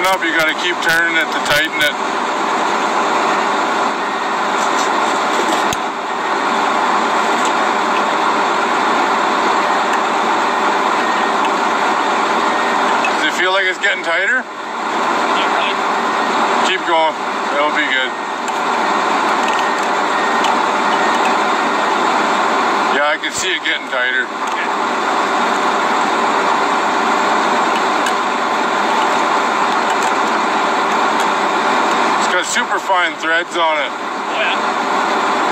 loosen up, you gotta keep turning it to tighten it. Does it feel like it's getting tighter? Keep going. That'll be good. Yeah, I can see it getting tighter. got superfine threads on it. Oh, yeah?